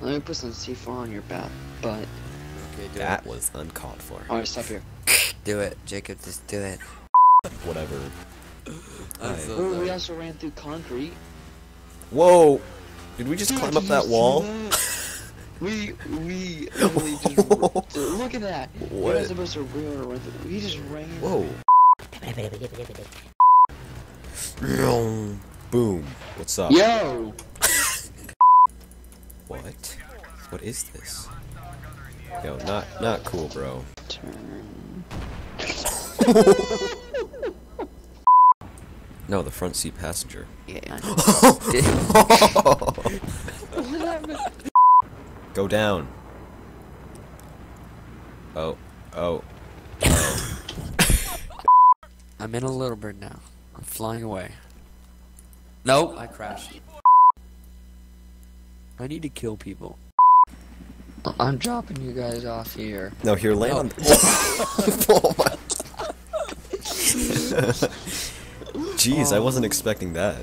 Let me put some C4 on your bat, butt. Okay, do That it. was uncalled for. Alright, stop here. Do it, Jacob. Just do it. Whatever. I'm so Ooh, we also ran through concrete. Whoa! Did we just Dude, climb up that wall? that? We we literally just look at that. You're What? not supposed to run run through. We just ran. Whoa. Boom. What's up? Yo. What? What is this? Yo, not not cool, bro. Turn. No, the front seat passenger. Yeah. I know. Go down. Oh. Oh. I'm in a little bird now. I'm flying away. Nope, I crashed. I need to kill people. I'm dropping you guys off here. No, here, land on. oh my. Jeez, I wasn't expecting that.